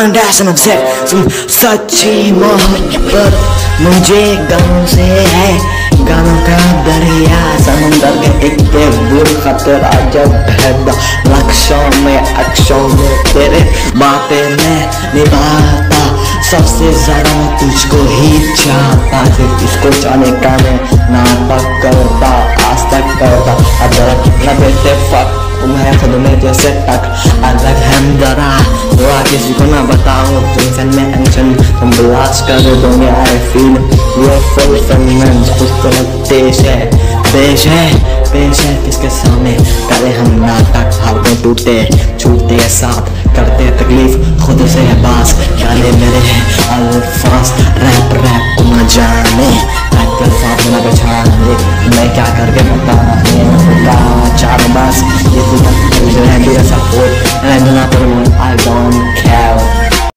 गांडा सनम से तुम सच्ची मोहब्बत मुझे गानों से है गानों का दरिया समुंदर के एक बुर खतरा जब बहदा लक्षों में, अक्षों में तेरे बातें मैं निभाता। सबसे ज़्यादा तुझको ही चाहता फिर तुझको जाने का मैं नाटक करता, आज तक करता। अब न बेटे फक तुम्हें खुद में जैसे तक अलग है, जरा किसी को ना बताओ टेंशन में टेंशन तुम ब्लास्ट कर दोगे आई फील ये फुल फेमिनिन खुद को पेश है पेश है पेश है किसके सामने? करे हम नाटक हाथों टूटे छूटे साथ, करते तकलीफ़, खुद से बास गाने मेरे हैं अल्फाज रैप रैप को न जाने पहचाने, मैं क्या करके बता चार बस, ये तो